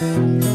Thank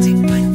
deep